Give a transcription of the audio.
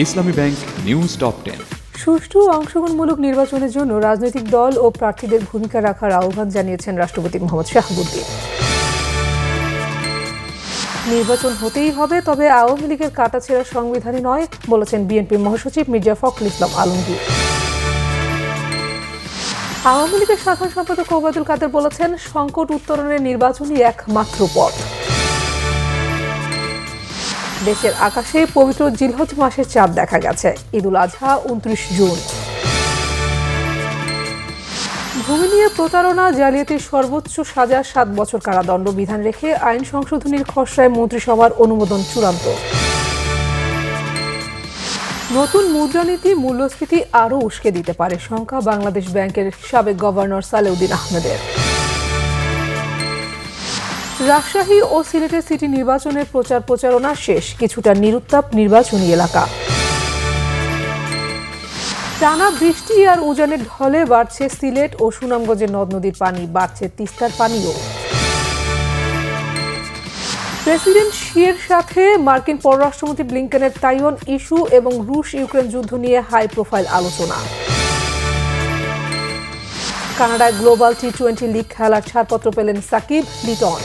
ইসলামী bank news top ten. সুষ্ঠু অংশগ্রহণমূলক নির্বাচনের জন্য রাজনৈতিক দল ও প্রার্থীদের ভূমিকা রাখার আহ্বান জানিয়েছেন রাষ্ট্রপতি মোহাম্মদ শাহাবুদ্দিন। নির্বাচন হতেই হবে, তবে আওয়ামী লীগের কাটা কাটাছেড়া সংবিধানে নয়, বলেছেন বিএনপির মহাসচিব মির্জা ফখরুল ইসলাম আলমগীর। আওয়ামী লীগের সাধারণ সম্পাদক ওবায়দুল কাদের বলেছেন, সংকট উত্তরণের নির্বাচনই একমাত্র পথ। দেশের আকাশে পবিত্র জিলহজ মাসের চাঁদ দেখা গেছে। ঈদুল আজহা উনত্রিশ জুন। ভূমি নিয়ে প্রতারণা, জালিয়াতির সর্বোচ্চ সাজা, সাত বছর কারাদণ্ড বিধান রেখে আইন সংশোধনীর খসড়ায় মন্ত্রিসভার অনুমোদন চূড়ান্ত। নতুন মুদ্রানীতি, মূল্যস্ফীতি আরও উস্কে দিতে পারে শঙ্কা বাংলাদেশ ব্যাংকের সাবেক গভর্নর সালেউদ্দিন আহমেদের। রাজশাহী ও সিলেটের সিটি নির্বাচনের প্রচার প্রচারণা শেষ, কিছুটা নিরুত্তাপ নির্বাচনী এলাকা। টানা বৃষ্টি আর উজানের ঢলে বাড়ছে সিলেট ও সুনামগঞ্জের নদ নদীর পানি, বাড়ছে তিস্তার পানিও। প্রেসিডেন্ট শিয়ের সাথে মার্কিন পররাষ্ট্রমন্ত্রী ব্লিংকেনের তাইওয়ান ইস্যু এবং রুশ ইউক্রেন যুদ্ধ নিয়ে হাই প্রোফাইল আলোচনা। কানাডায় গ্লোবাল টি টোয়েন্টি লিগ খেলার ছাড়পত্র পেলেন সাকিব লিটন।